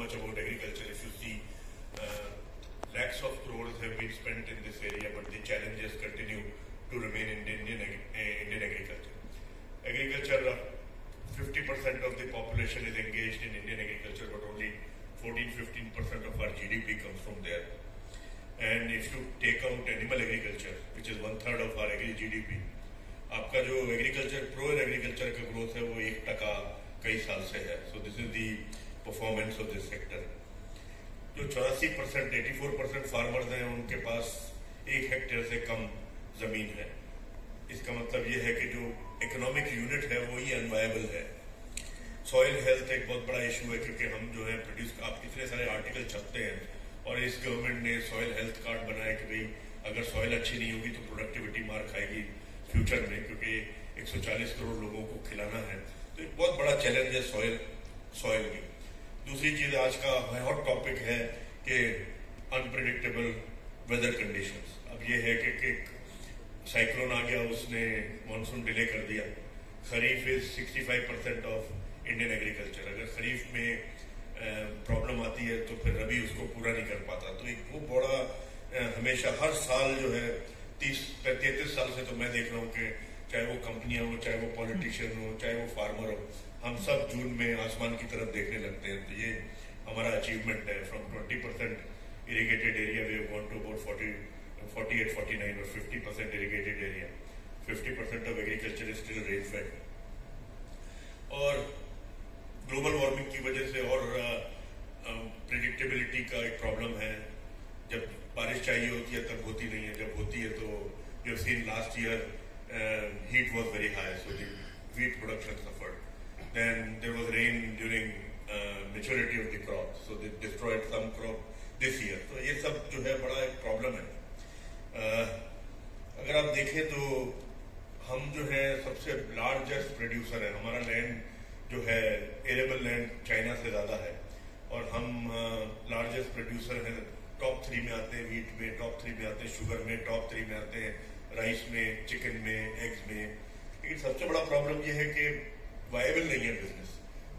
much about agriculture. If you see, uh, lakhs of crores have been spent in this area, but the challenges continue to remain in Indian, uh, Indian agriculture. Agriculture, 50% of the population is engaged in Indian agriculture, but only 14-15% of our GDP comes from there. And if you take out animal agriculture, which is one third of our agri GDP, आपका जो agriculture pro agriculture का growth है वो एक टका कई साल से है so this is the performance of this sector जो चौरासी percent eighty four percent farmers हैं, उनके पास एक हेक्टेयर से कम ज़मीन है। इसका मतलब ये है कि जो इकोनॉमिक यूनिट है, वो ही अनवायबल है। सॉइल हेल्थ एक बहुत बड़ा इशू है, क्योंकि हम जो है प्रोड्यूस आप कितने सारे आर्टिकल छपते हैं, और इस गवर्नमेंट ने सॉइल हेल्थ कार्ड बनाया कि भाई, अगर सॉइल अच्छी नहीं होगी तो प्रोडक्टिविटी मार खाएगी फ्यूचर में, क्योंकि 140 करोड़ लोगों को खिलाना है। तो एक बहुत बड़ा चैलेंज है सॉइल सॉइल की। दूसरी चीज़ आज का हॉट टॉपिक है कि अनप्रिडिक्टेबल वेदर कंडीशंस अब ये है कि, कि साइक्लोन आ गया उसने मानसून डिले कर दिया। Kharif is 65 percent of Indian agriculture अगर खरीफ में प्रॉब्लम आती है तो फिर रबी उसको पूरा नहीं कर पाता। तो एक वो बड़ा हमेशा हर साल जो है तीस तैतीस साल से तो मैं देख रहा हूँ कि चाहे वो कंपनियाँ हो चाहे वो पॉलिटिशियन हो चाहे वो फार्मर हो हम सब जून में आसमान की तरफ़ देखने लगते हैं। तो ये हमारा अचीवमेंट है। From twenty percent irrigated area we want to about forty forty eight forty nine और fifty percent irrigated area fifty percent of agriculture is still rain fed और ग्लोबल वार्मिंग की वजह से और प्रिडिक्टेबिलिटी का एक प्रॉब्लम है। जब बारिश चाहिए होती है, तब होती नहीं है। जब होती है तो you seen last year heat was very high so the wheat production suffered. Then there was rain during uh, maturity of the crop, so they destroyed some crop this year. तो ये सब जो है बड़ा एक प्रॉब्लम है। Uh, अगर आप देखें तो हम जो है सबसे लार्जेस्ट प्रोड्यूसर है। हमारा लैंड जो है एरेबल लैंड चाइना से ज़्यादा है। और हम लार्जेस्ट uh, प्रोड्यूसर हैं। टॉप थ्री में आते हैं वीट में टॉप थ्री में आते हैं शुगर में टॉप थ्री में आते हैं राइस में चिकन में एग्स में। लेकिन सबसे बड़ा प्रॉब्लम यह है कि वायबल नहीं है बिज़नेस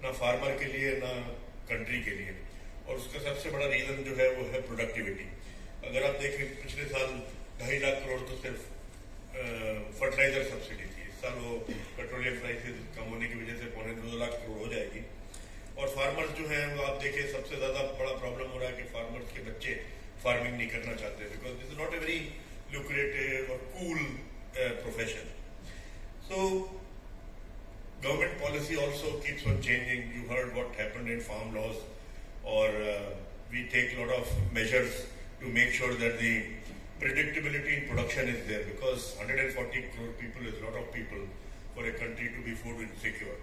ना फार्मर के लिए, ना कंट्री के लिए. और उसका सबसे बड़ा रीजन जो है, वो है प्रोडक्टिविटी अगर आप देखें, पिछले साल ढाई लाख करोड़ तो सिर्फ़ फर्टिलाइज़र सब्सिडी थी. इस साल वो पेट्रोलियम प्राइसेस कम होने की वजह से पौने दो लाख करोड़ हो जाएगी. और फार्मर्स जो है, वो आप देखें, सबसे ज़्यादा बड़ा प्रॉब्लम हो रहा है कि फार्मर्स के बच्चे फ़ार्मिंग नहीं करना चाहते because this is not a very lucrative और cool profession profession. Policy also keeps on changing. You heard what happened in farm laws, or uh, we take a lot of measures to make sure that the predictability in production is there because 140 crore people is a lot of people for a country to be food insecure.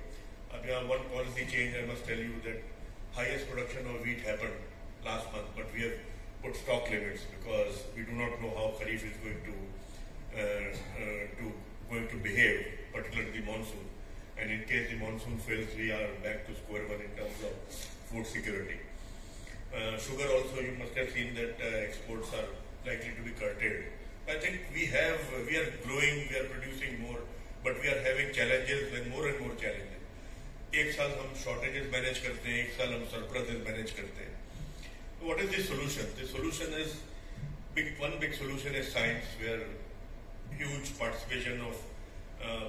Ab one policy change, I must tell you that highest production of wheat happened last month, but we have put stock limits because we do not know how Kharif is going to uh, uh, to going to behave, particularly the monsoon. And in case the monsoon fails, we are back to square one in terms of food security. Uh, sugar also, you must have seen that uh, exports are likely to be curtailed. I think we have, we are growing, we are producing more, but we are having challenges and more and more challenges. एक साल हम shortages manage करते हैं एक साल हम surpluses manage करते हैं what is the solution the solution is big one big solution is science where huge participation of uh,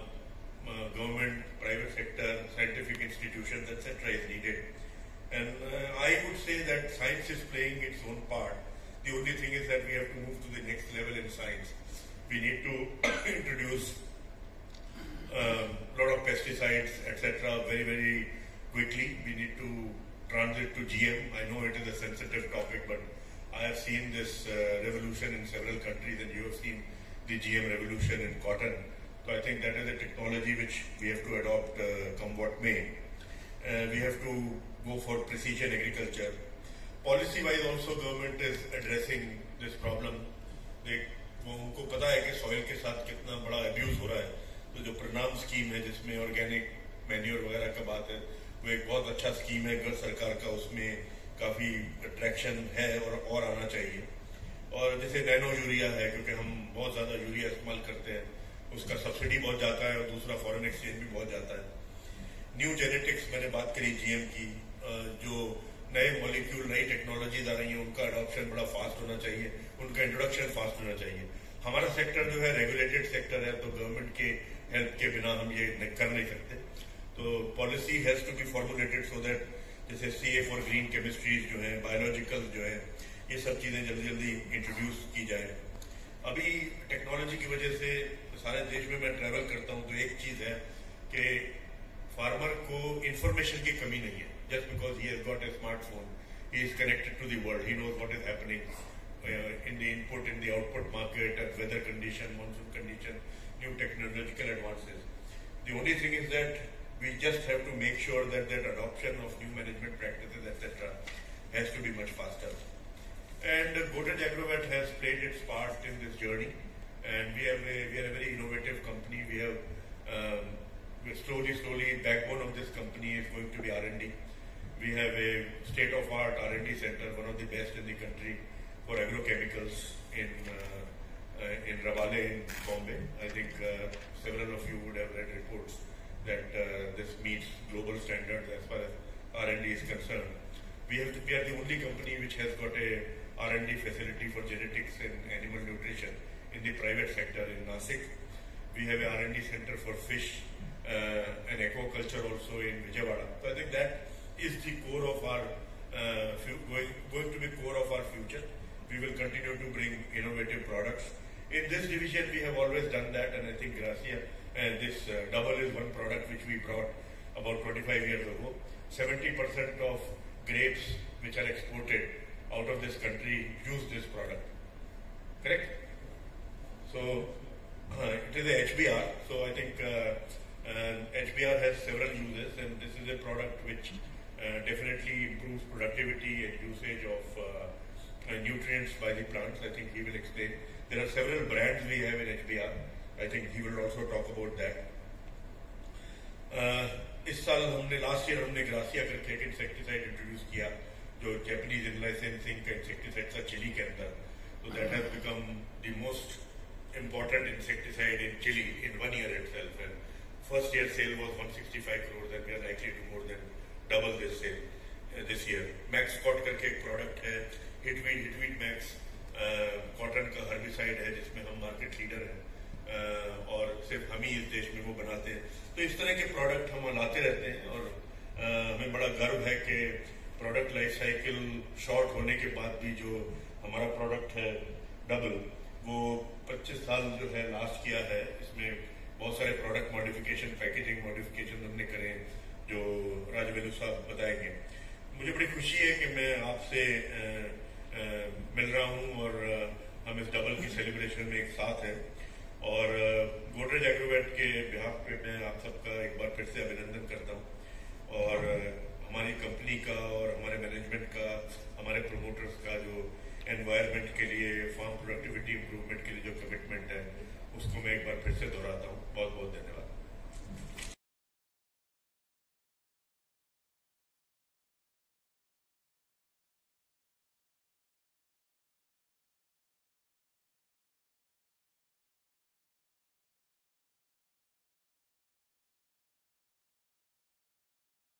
uh, government, private sector, scientific institutions, etc. is needed. And uh, I would say that science is playing its own part. The only thing is that we have to move to the next level in science. We need to introduce a um, lot of pesticides, etc. very, very quickly. We need to transit to GM. I know it is a sensitive topic, but I have seen this uh, revolution in several countries and you have seen the GM revolution in cotton. So I think that is a technology which we have to adopt uh, come what may. Uh, we have to go for precision agriculture. Policy-wise also government is addressing this problem. they वो उनको पता है कि soil के साथ कितना बड़ा abuse हो रहा है तो जो प्रणाम स्कीम है जिसमें ऑर्गेनिक मैन्योर वगैरह का बात है वो एक बहुत अच्छा स्कीम है घर सरकार का उसमें काफ़ी अट्रैक्शन है और और आना चाहिए और जैसे नैनो यूरिया है क्योंकि हम बहुत ज़्यादा यूरिया इस्तेमाल करते हैं उसका सब्सिडी बहुत जाता है और दूसरा फॉरेन एक्सचेंज भी बहुत जाता है। न्यू जेनेटिक्स मैंने बात करी जीएम की जो नए मॉलिक्यूल नई टेक्नोलॉजीज़ आ रही हैं, उनका अडॉप्शन बड़ा फास्ट होना चाहिए, उनका इंट्रोडक्शन फास्ट होना चाहिए। हमारा सेक्टर जो है रेगुलेटेड सेक्टर है तो गवर्नमेंट के हेल्प के बिना हम ये कर नहीं सकते। तो policy has to be formulated so that जैसे C A for green chemistries जो है बायोलॉजिकल जो है, ये सब चीज़ें जल्दी जल्दी इंट्रोड्यूस की जाए। अभी टेक्नोलॉजी की वजह से सारे देश में मैं ट्रेवल करता हूँ तो एक चीज़ है कि फार्मर को इंफॉर्मेशन की कमी नहीं है just because he has got a smartphone he is connected to the world he knows what is है in the input in the output market weather condition monsoon condition new technological advances the thing is that we just have to make sure that that adoption of new management practice etcetera has to be much faster And Godrej Agrovet has played its part in this journey, and we we are a very innovative company. We have um, slowly, slowly, backbone of this company is going to be R&D. We have a state-of-art R&D center, one of the best in the country for agrochemicals in uh, uh, in Ravale in Bombay. I think uh, several of you would have read reports that uh, this meets global standards as far as R&D is concerned. We have to, we are the only company which has got a R&D facility for genetics and animal nutrition in the private sector in Nasik. We have a R&D center for fish uh, and aquaculture also in Vijayawada. So I think that is the core of our uh, going, going to be core of our future. We will continue to bring innovative products. In this division, we have always done that, and I think Gracia and uh, this uh, double is one product which we brought about 25 years ago. 70% of grapes which are exported out of this country use this product. Correct? So uh, it is a HBR. So I think HBR uh, has several uses, and this is a product which uh, definitely improves productivity and usage of uh, uh, nutrients by the plants. I think he will explain. There are several brands we have in HBR. I think he will also talk about that. इस साल हमने last year हमने gratia करके एक insecticide introduce किया, जो Japanese in licensing का insecticide था चिली के अंदर। तो that has become the most important insecticide in Chile in one year itself. And first year sale was 165 crores and we are likely to more than double this से this year max cot करके एक product है Hitweed Hitweed Max cotton का herbicide है, जिसमें हम market leader हैं। और सिर्फ़ हम ही इस देश में वो बनाते हैं। तो इस तरह के प्रोडक्ट हम लाते रहते हैं और हमें बड़ा गर्व है कि प्रोडक्ट लाइफ साइकिल शॉर्ट होने के बाद भी जो हमारा प्रोडक्ट है डबल वो 25 साल जो है लास्ट किया है। इसमें बहुत सारे प्रोडक्ट मॉडिफिकेशन पैकेजिंग मॉडिफिकेशन हमने करे जो राजवेलू साहब बताएँगे। मुझे बड़ी खुशी है कि मैं आपसे मिल रहा हूँ और हम इस डबल की सेलिब्रेशन में एक साथ हैं। और गोडरेज एग्रोवेट के बिहाफ पे मैं आप सबका एक बार फिर से अभिनंदन करता हूँ। और हमारी कंपनी का और हमारे मैनेजमेंट का, हमारे प्रोमोटर्स का जो एनवायरनमेंट के लिए फार्म प्रोडक्टिविटी इम्प्रूवमेंट के लिए जो कमिटमेंट है, उसको मैं एक बार फिर से दोहराता हूँ। बहुत बहुत धन्यवाद।